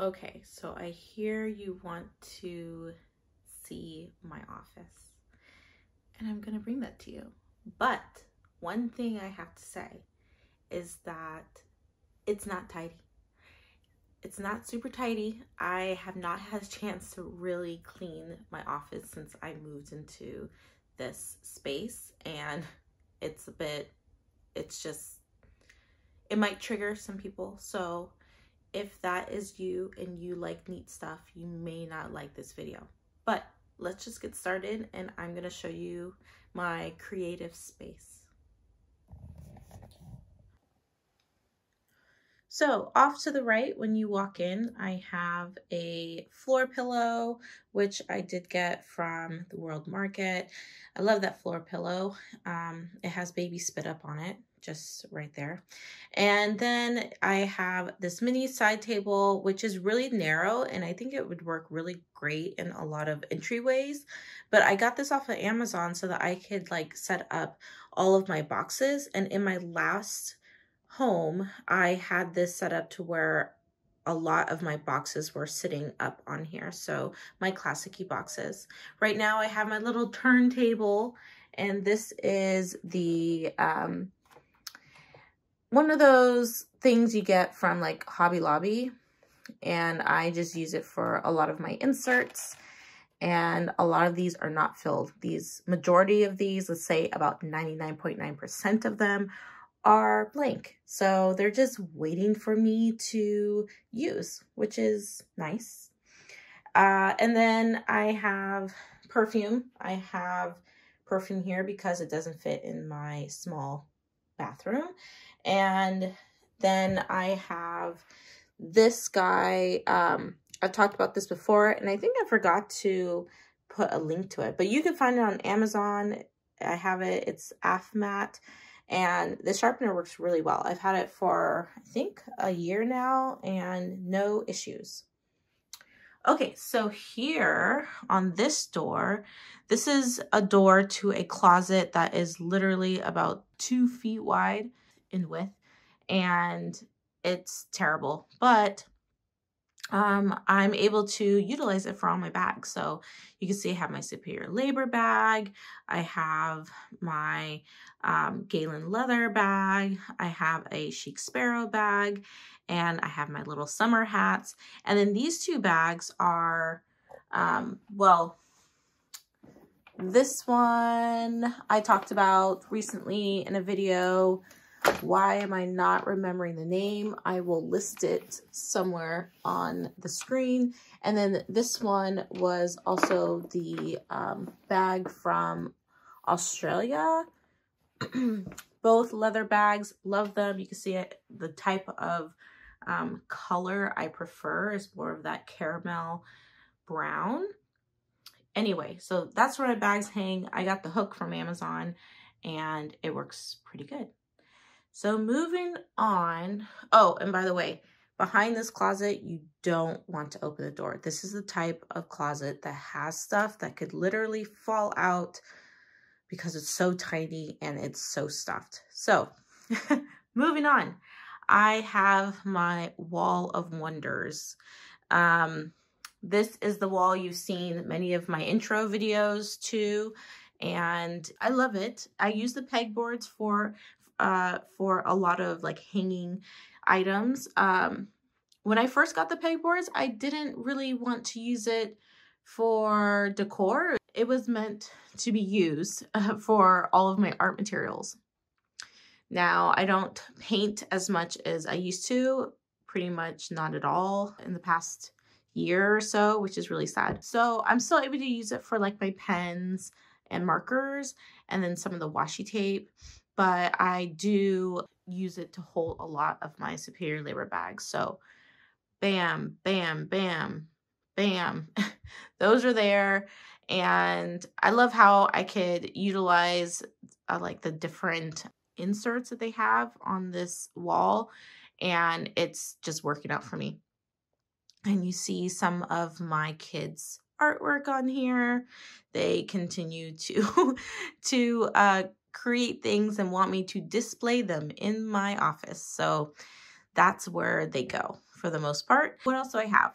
Okay, so I hear you want to see my office, and I'm gonna bring that to you. But one thing I have to say is that it's not tidy. It's not super tidy. I have not had a chance to really clean my office since I moved into this space and it's a bit, it's just, it might trigger some people. So if that is you and you like neat stuff, you may not like this video. But let's just get started and I'm to show you my creative space. So off to the right, when you walk in, I have a floor pillow, which I did get from the World Market. I love that floor pillow. Um, it has baby spit up on it, just right there. And then I have this mini side table, which is really narrow, and I think it would work really great in a lot of entryways. But I got this off of Amazon so that I could like set up all of my boxes. And in my last home, I had this set up to where a lot of my boxes were sitting up on here. So my Classiky boxes. Right now I have my little turntable and this is the, um, one of those things you get from like Hobby Lobby. And I just use it for a lot of my inserts. And a lot of these are not filled. These majority of these, let's say about 99.9% of them are blank. So they're just waiting for me to use, which is nice. Uh, and then I have perfume. I have perfume here because it doesn't fit in my small bathroom. And then I have this guy. Um, I've talked about this before, and I think I forgot to put a link to it. But you can find it on Amazon. I have it. It's AFMAT and the sharpener works really well. I've had it for, I think, a year now and no issues. Okay, so here on this door, this is a door to a closet that is literally about two feet wide in width and it's terrible, but um, I'm able to utilize it for all my bags. So you can see I have my Superior Labor bag. I have my um, Galen leather bag. I have a Chic Sparrow bag and I have my little summer hats. And then these two bags are, um, well, this one I talked about recently in a video. Why am I not remembering the name? I will list it somewhere on the screen. And then this one was also the um, bag from Australia. Both leather bags, love them. You can see it, the type of um, color I prefer is more of that caramel brown. Anyway, so that's where my bags hang. I got the hook from Amazon and it works pretty good. So moving on. Oh, and by the way, behind this closet, you don't want to open the door. This is the type of closet that has stuff that could literally fall out because it's so tiny and it's so stuffed. So moving on, I have my wall of wonders. Um, this is the wall you've seen many of my intro videos to, and I love it. I use the pegboards for uh, for a lot of like hanging items. Um, when I first got the pegboards, I didn't really want to use it for decor. It was meant to be used uh, for all of my art materials. Now, I don't paint as much as I used to, pretty much not at all in the past year or so, which is really sad. So I'm still able to use it for like my pens and markers and then some of the washi tape, but I do use it to hold a lot of my superior labor bags. So bam, bam, bam, bam. Those are there. And I love how I could utilize uh, like the different inserts that they have on this wall. And it's just working out for me. And you see some of my kids' artwork on here. They continue to, to uh, create things and want me to display them in my office. So that's where they go for the most part. What else do I have?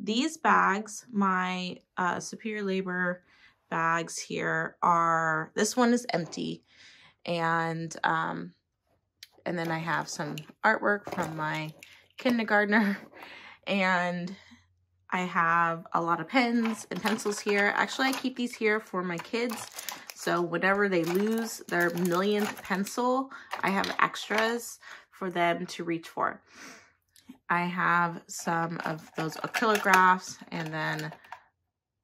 These bags, my uh, Superior Labor bags here are, this one is empty. And, um, and then I have some artwork from my kindergartner. And I have a lot of pens and pencils here. Actually, I keep these here for my kids. So whenever they lose their millionth pencil, I have extras for them to reach for. I have some of those acrylographs and then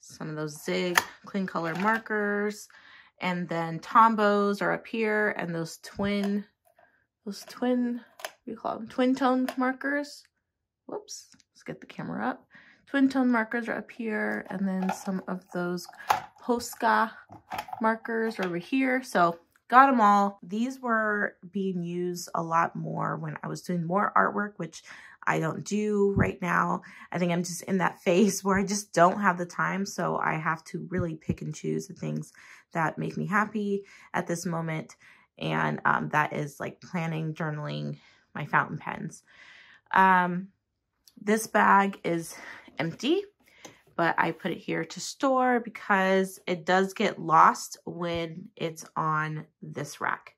some of those Zig clean color markers. And then Tombows are up here and those twin, those twin, you call them? Twin tone markers. Whoops, let's get the camera up. Twin tone markers are up here and then some of those Posca markers over here. So got them all. These were being used a lot more when I was doing more artwork, which I don't do right now. I think I'm just in that phase where I just don't have the time. So I have to really pick and choose the things that make me happy at this moment. And um, that is like planning, journaling, my fountain pens. Um, this bag is empty but I put it here to store because it does get lost when it's on this rack.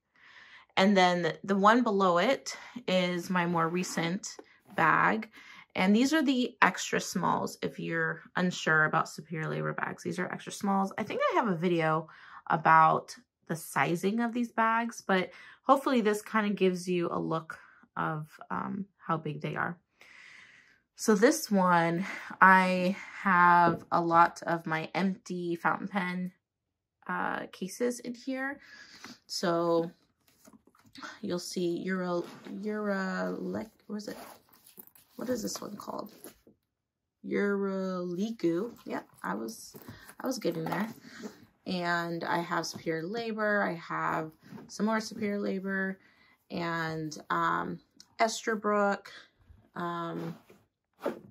And then the one below it is my more recent bag. And these are the extra smalls if you're unsure about Superior Labor bags. These are extra smalls. I think I have a video about the sizing of these bags, but hopefully this kind of gives you a look of um, how big they are. So this one, I have a lot of my empty fountain pen uh, cases in here. So you'll see Euro, Euro, what is it? What is this one called? Euroligu. Yeah, I was, I was getting there. And I have Superior Labor. I have some more Superior Labor and um, Esterbrook. Um,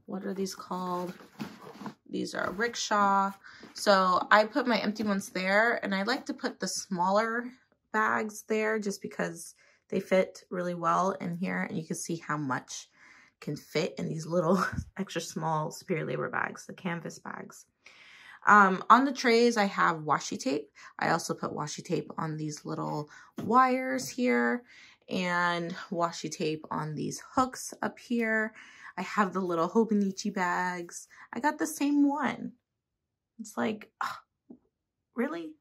what are these called? These are rickshaw. So I put my empty ones there and I like to put the smaller bags there just because they fit really well in here and you can see how much can fit in these little extra small Superior Labor bags, the canvas bags. Um, on the trays, I have washi tape. I also put washi tape on these little wires here and washi tape on these hooks up here. I have the little Hobonichi bags. I got the same one. It's like, really?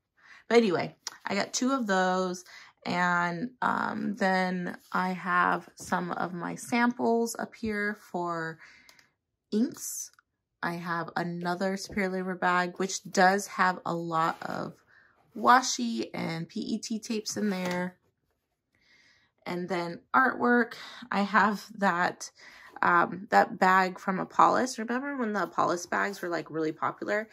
But anyway, I got two of those. And um, then I have some of my samples up here for inks. I have another Superior Labor bag, which does have a lot of washi and PET tapes in there. And then artwork, I have that um, that bag from Apolis. Remember when the Apolis bags were like really popular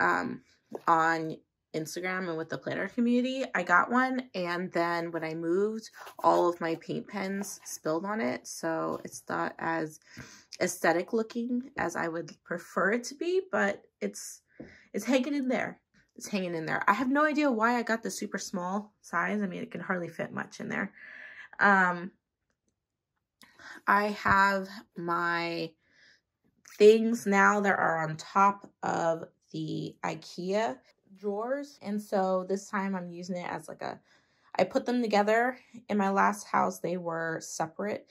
um, on Instagram and with the planner community? I got one and then when I moved, all of my paint pens spilled on it. So it's not as aesthetic looking as I would prefer it to be, but it's it's hanging in there. It's hanging in there. I have no idea why I got the super small size. I mean, it can hardly fit much in there. Um, I have my things now that are on top of the Ikea drawers. And so this time I'm using it as like a, I put them together. In my last house, they were separate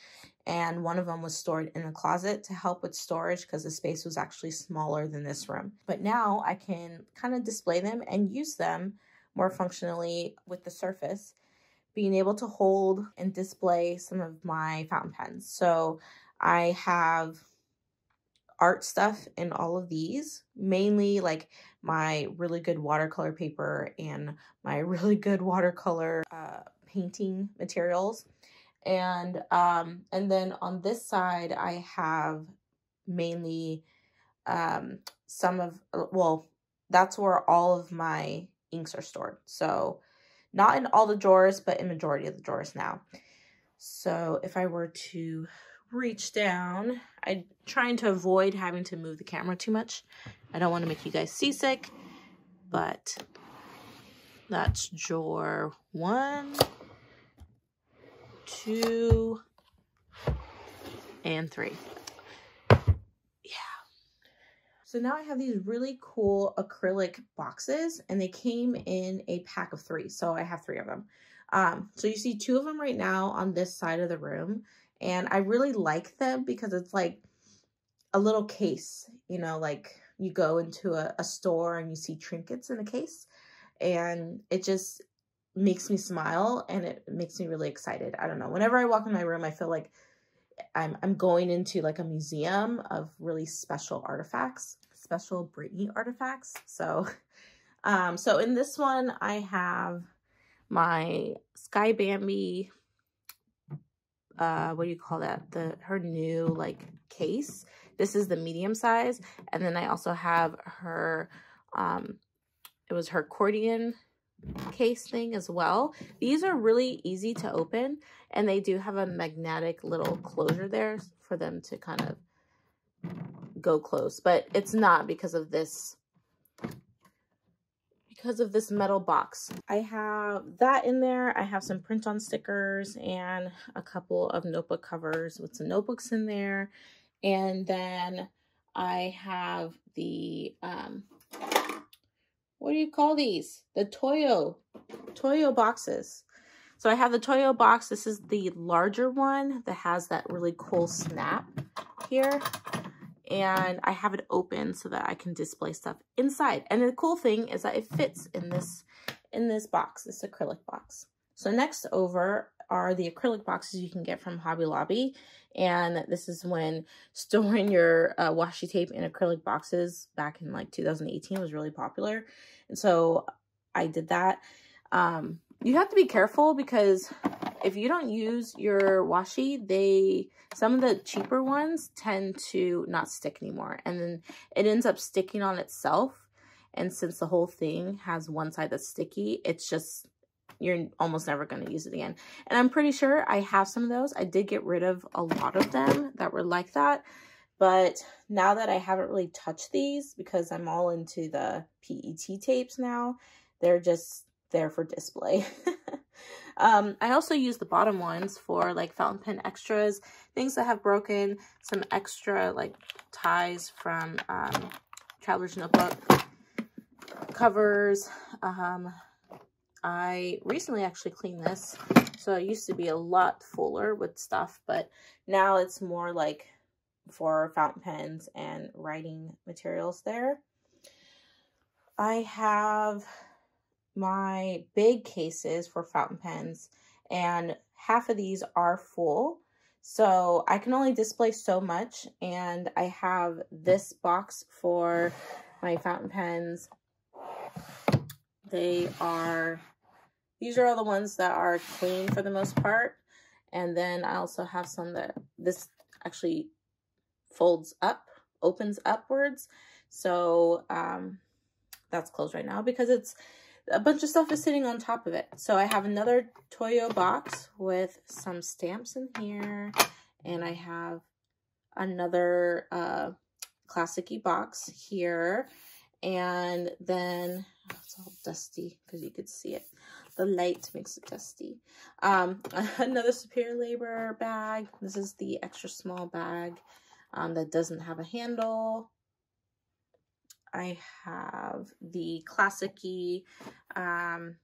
and one of them was stored in a closet to help with storage because the space was actually smaller than this room. But now I can kind of display them and use them more functionally with the surface being able to hold and display some of my fountain pens. So I have art stuff in all of these, mainly like my really good watercolor paper and my really good watercolor uh, painting materials. And um, and then on this side, I have mainly um, some of, well, that's where all of my inks are stored. So not in all the drawers, but in majority of the drawers now. So if I were to reach down, I'm trying to avoid having to move the camera too much. I don't want to make you guys seasick, but that's drawer one, two, and three. So now I have these really cool acrylic boxes and they came in a pack of three. So I have three of them. Um, so you see two of them right now on this side of the room. And I really like them because it's like a little case, you know, like you go into a, a store and you see trinkets in a case and it just makes me smile and it makes me really excited. I don't know. Whenever I walk in my room, I feel like I'm I'm going into like a museum of really special artifacts, special Brittany artifacts. So um so in this one I have my Sky Bambi uh what do you call that? The her new like case. This is the medium size and then I also have her um it was her accordion case thing as well. These are really easy to open and they do have a magnetic little closure there for them to kind of go close, but it's not because of this because of this metal box. I have that in there. I have some print on stickers and a couple of notebook covers with some notebooks in there. And then I have the um, what do you call these? The Toyo, Toyo boxes. So I have the Toyo box. This is the larger one that has that really cool snap here. And I have it open so that I can display stuff inside. And the cool thing is that it fits in this, in this box, this acrylic box. So next over are the acrylic boxes you can get from Hobby Lobby. And this is when storing your uh, washi tape in acrylic boxes back in like 2018 was really popular. And so I did that. Um, you have to be careful because if you don't use your washi, they some of the cheaper ones tend to not stick anymore. And then it ends up sticking on itself. And since the whole thing has one side that's sticky, it's just you're almost never going to use it again. And I'm pretty sure I have some of those. I did get rid of a lot of them that were like that. But now that I haven't really touched these because I'm all into the PET tapes now, they're just there for display. um, I also use the bottom ones for like fountain pen extras, things that have broken, some extra like ties from um, Traveler's Notebook covers. Um, I recently actually cleaned this. So it used to be a lot fuller with stuff, but now it's more like for fountain pens and writing materials there. I have my big cases for fountain pens and half of these are full. So I can only display so much and I have this box for my fountain pens. They are, these are all the ones that are clean for the most part. And then I also have some that this actually folds up, opens upwards. So um, that's closed right now because it's a bunch of stuff is sitting on top of it. So I have another Toyo box with some stamps in here. And I have another uh, box here. And then, oh, it's all dusty because you could see it. The light makes it dusty. Um, another Superior Labor bag. This is the extra small bag um, that doesn't have a handle. I have the classic um,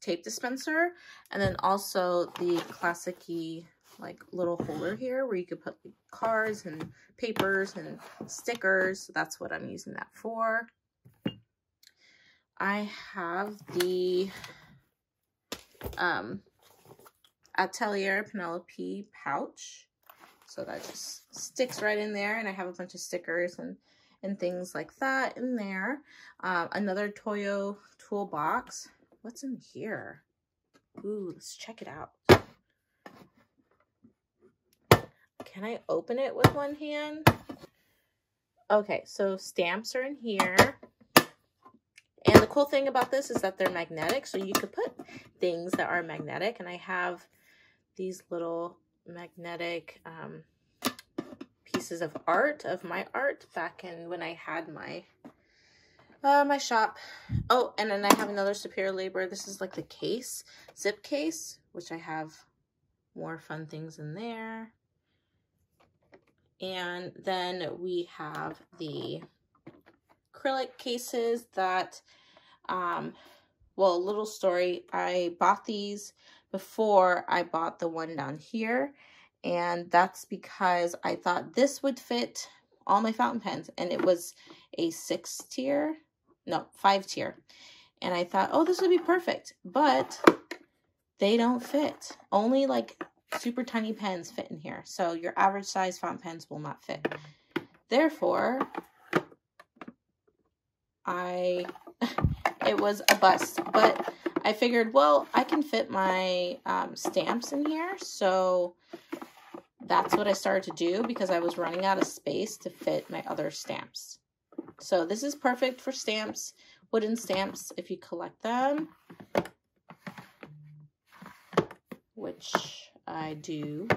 tape dispenser and then also the classic like little holder here where you could put like, cards and papers and stickers. So that's what I'm using that for. I have the um, Atelier Penelope pouch. So that just sticks right in there. And I have a bunch of stickers and, and things like that in there. Um, another Toyo toolbox. What's in here? Ooh, let's check it out. Can I open it with one hand? Okay, so stamps are in here. Cool thing about this is that they're magnetic, so you could put things that are magnetic. And I have these little magnetic um, pieces of art, of my art, back in when I had my uh, my shop. Oh, and then I have another Superior Labor. This is like the case, zip case, which I have more fun things in there. And then we have the acrylic cases that, um, well, little story. I bought these before I bought the one down here. And that's because I thought this would fit all my fountain pens. And it was a six tier, no, five tier. And I thought, oh, this would be perfect. But they don't fit. Only like super tiny pens fit in here. So your average size fountain pens will not fit. Therefore, I, it was a bust. But I figured, well, I can fit my um, stamps in here. So that's what I started to do because I was running out of space to fit my other stamps. So this is perfect for stamps, wooden stamps, if you collect them. Which I do.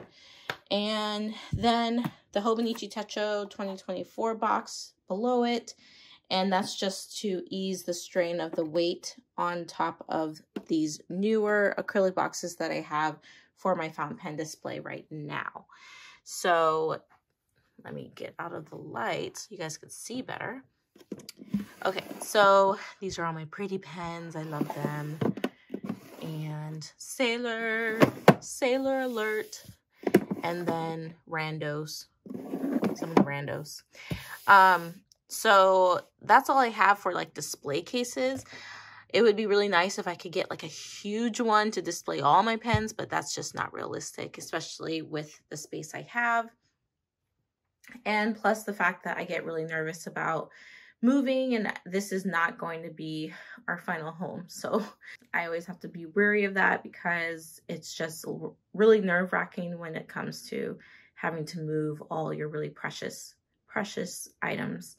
And then the Hobonichi Techo 2024 box below it. And that's just to ease the strain of the weight on top of these newer acrylic boxes that I have for my fountain pen display right now. So let me get out of the light so you guys can see better. Okay, so these are all my pretty pens. I love them. And Sailor, Sailor Alert, and then Randos, some of the Randos. Um, so that's all I have for like display cases. It would be really nice if I could get like a huge one to display all my pens, but that's just not realistic, especially with the space I have. And plus the fact that I get really nervous about moving and this is not going to be our final home. So I always have to be wary of that because it's just really nerve wracking when it comes to having to move all your really precious, precious items.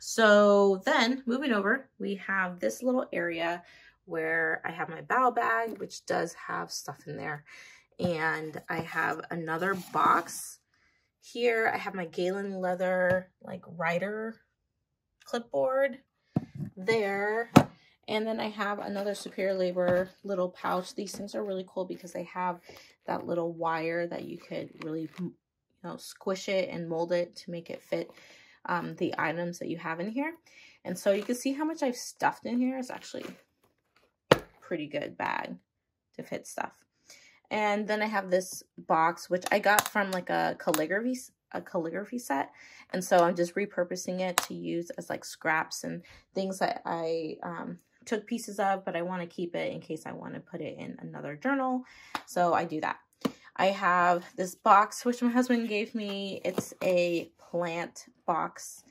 So then moving over, we have this little area where I have my bow bag, which does have stuff in there. And I have another box here. I have my Galen leather like writer clipboard there. And then I have another Superior Labor little pouch. These things are really cool because they have that little wire that you could really, you know, squish it and mold it to make it fit um, the items that you have in here. And so you can see how much I've stuffed in here. It's actually pretty good bag to fit stuff. And then I have this box, which I got from like a calligraphy a calligraphy set. And so I'm just repurposing it to use as like scraps and things that I um, took pieces of, but I want to keep it in case I want to put it in another journal. So I do that. I have this box, which my husband gave me. It's a plant box.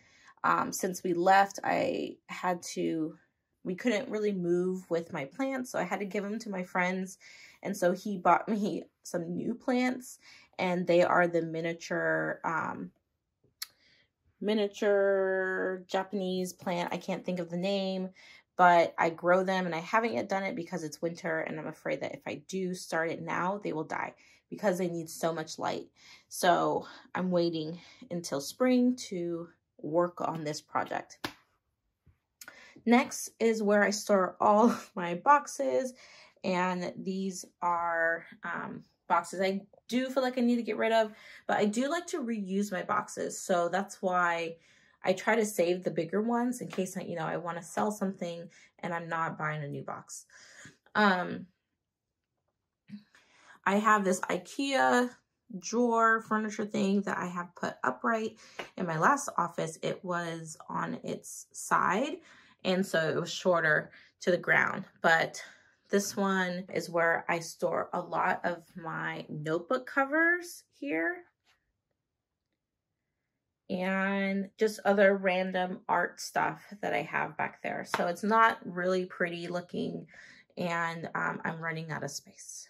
Um, since we left, I had to, we couldn't really move with my plants, so I had to give them to my friends. And so he bought me some new plants and they are the miniature um, miniature Japanese plant. I can't think of the name, but I grow them and I haven't yet done it because it's winter and I'm afraid that if I do start it now, they will die because they need so much light. So I'm waiting until spring to work on this project. Next is where I store all my boxes and these are um, boxes I do feel like I need to get rid of, but I do like to reuse my boxes. So that's why I try to save the bigger ones in case I, you know, I want to sell something and I'm not buying a new box. Um, I have this Ikea drawer furniture thing that I have put upright. In my last office, it was on its side, and so it was shorter to the ground. But this one is where I store a lot of my notebook covers here. And just other random art stuff that I have back there. So it's not really pretty looking and um, I'm running out of space.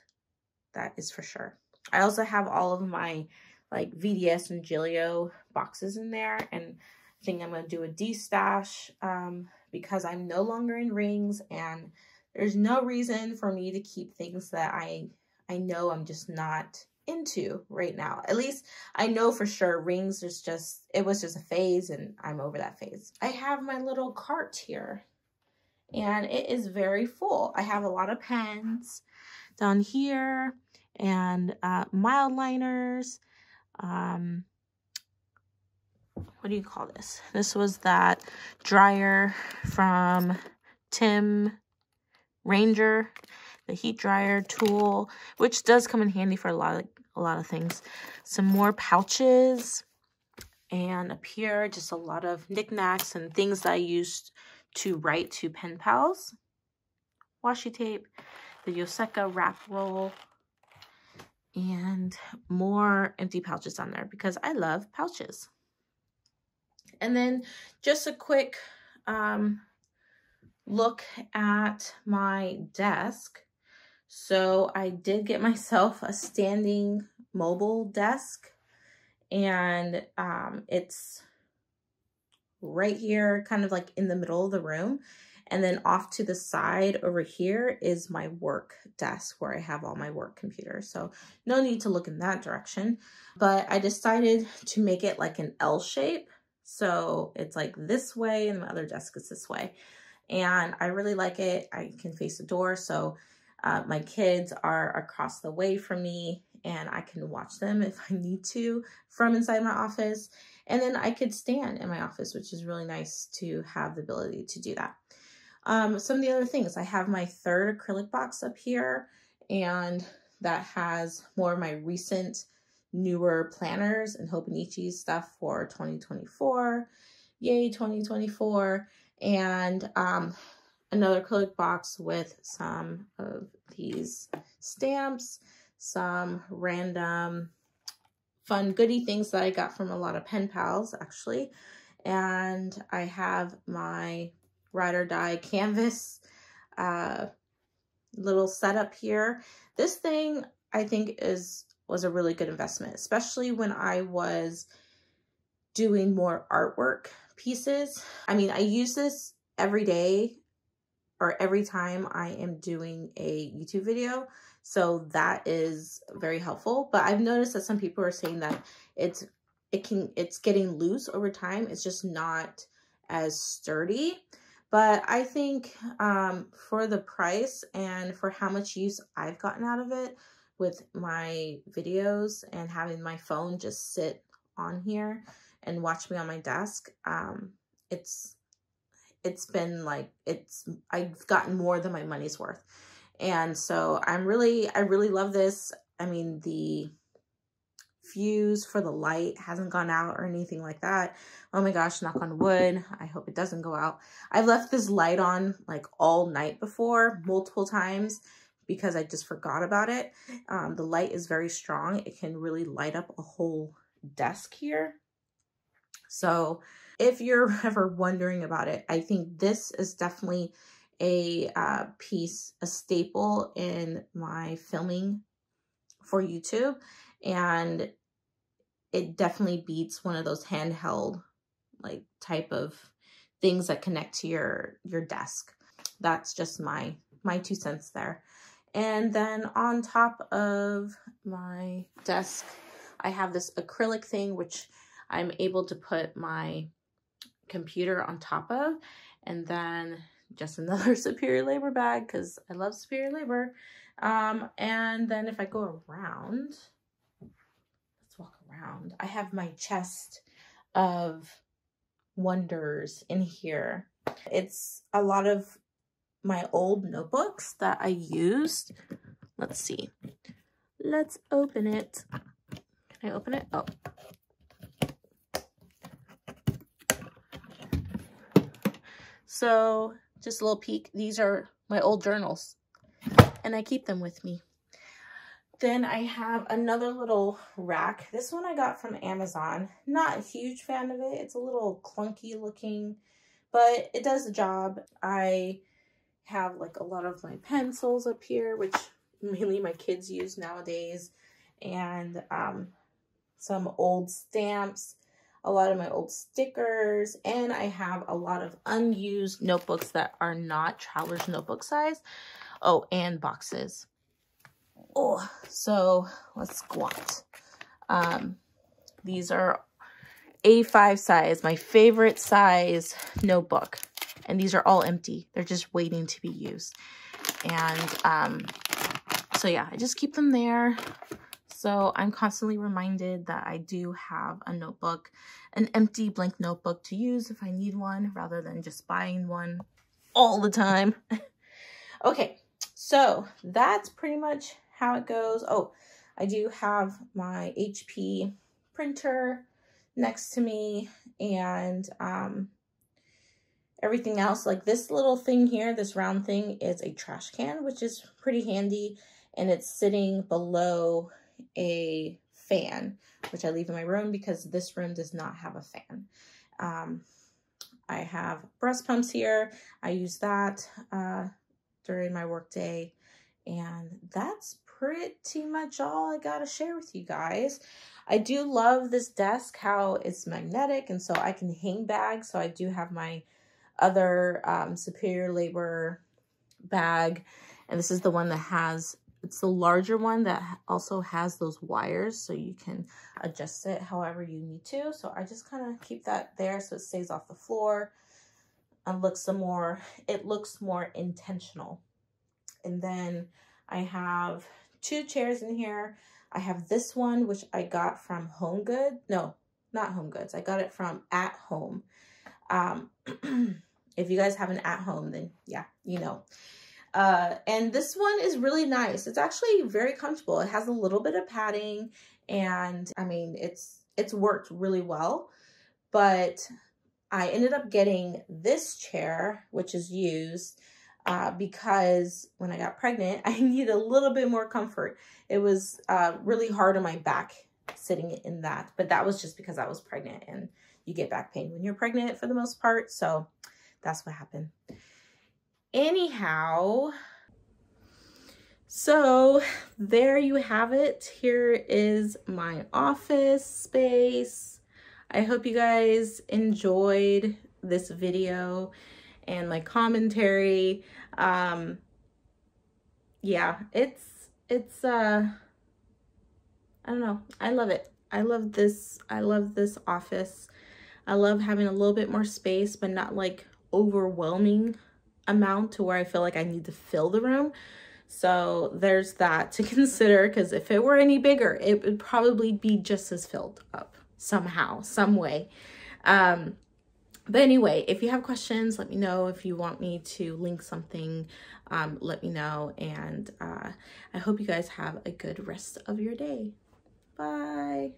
That is for sure. I also have all of my like VDS and Gillio boxes in there and I think I'm going to do a D-stash um, because I'm no longer in rings and there's no reason for me to keep things that I I know I'm just not into right now. At least I know for sure rings is just it was just a phase and I'm over that phase. I have my little cart here and it is very full. I have a lot of pens down here and uh, Mildliners. Um, what do you call this? This was that dryer from Tim Ranger, the heat dryer tool, which does come in handy for a lot of a lot of things. Some more pouches, and up here, just a lot of knickknacks and things that I used to write to pen pals. Washi tape, the Yoseka wrap roll, and more empty pouches on there because I love pouches. And then just a quick um, look at my desk. So I did get myself a standing mobile desk and um, it's right here, kind of like in the middle of the room. And then off to the side over here is my work desk where I have all my work computers. So no need to look in that direction. But I decided to make it like an L shape. So it's like this way and my other desk is this way. And I really like it. I can face the door. So uh, my kids are across the way from me and I can watch them if I need to from inside my office. And then I could stand in my office, which is really nice to have the ability to do that. Um, some of the other things, I have my third acrylic box up here, and that has more of my recent newer planners and Hobonichi stuff for 2024. Yay, 2024. And um, another acrylic box with some of these stamps, some random fun goody things that I got from a lot of pen pals actually. And I have my ride or die canvas uh, little setup here. This thing I think is was a really good investment, especially when I was doing more artwork pieces. I mean, I use this every day or every time I am doing a YouTube video. So that is very helpful. But I've noticed that some people are saying that it's it can it's getting loose over time. It's just not as sturdy. But I think um, for the price and for how much use I've gotten out of it with my videos and having my phone just sit on here and watch me on my desk, um, it's it's been like it's I've gotten more than my money's worth. And so I'm really I really love this. I mean the fuse for the light hasn't gone out or anything like that. Oh my gosh, knock on wood. I hope it doesn't go out. I've left this light on like all night before, multiple times, because I just forgot about it. Um, the light is very strong. It can really light up a whole desk here. So if you're ever wondering about it, I think this is definitely a uh, piece, a staple in my filming for YouTube. And it definitely beats one of those handheld like type of things that connect to your your desk. That's just my my two cents there. And then on top of my desk, I have this acrylic thing which I'm able to put my computer on top of and then just another superior labor bag because I love superior labor. Um, and then if I go around, I have my chest of wonders in here. It's a lot of my old notebooks that I used. Let's see. Let's open it. Can I open it? Oh, So just a little peek. These are my old journals and I keep them with me. Then I have another little rack. This one I got from Amazon. Not a huge fan of it. It's a little clunky looking, but it does the job. I have like a lot of my pencils up here, which mainly my kids use nowadays, and um, some old stamps a lot of my old stickers, and I have a lot of unused notebooks that are not traveler's notebook size. Oh, and boxes. Oh, so let's squat. Um, these are A5 size, my favorite size notebook. And these are all empty. They're just waiting to be used. And um, so yeah, I just keep them there So I'm constantly reminded that I do have a notebook, an empty blank notebook to use if I need one rather than just buying one all the time. okay, so that's pretty much how it goes. Oh, I do have my HP printer next to me and um, everything else. Like this little thing here, this round thing is a trash can, which is pretty handy. And it's sitting below a fan, which I leave in my room because this room does not have a fan. Um, I have breast pumps here. I use that uh, during my workday. And that's pretty much all I got to share with you guys. I do love this desk, how it's magnetic, and so I can hang bags. So I do have my other um, Superior Labor bag, and this is the one that has, it's the larger one that also has those wires, so you can adjust it however you need to. So I just kind of keep that there so it stays off the floor and looks some more, it looks more intentional. And then I have two chairs in here. I have this one, which I got from Home Goods. No, not Home Goods. I got it from At Home. Um, if you guys have an At Home, then yeah, you know. Uh, and this one is really nice. It's actually very comfortable. It has a little bit of padding and I mean, it's, it's worked really well, but I ended up getting this chair, which is used uh, because when I got pregnant, I needed a little bit more comfort. It was uh, really hard on my back sitting in that, but that was just because I was pregnant and you get back pain when you're pregnant for the most part. So that's what happened. Anyhow, so there you have it. Here is my office space. I hope you guys enjoyed this video and my commentary. Um, yeah, it's, it's, uh, I don't know. I love it. I love this. I love this office. I love having a little bit more space, but not like overwhelming amount to where I feel like I need to fill the room. So there's that to consider because if it were any bigger, it would probably be just as filled up somehow, some way. Um, but anyway, if you have questions, let me know. If you want me to link something, um, let me know. And uh, I hope you guys have a good rest of your day. Bye.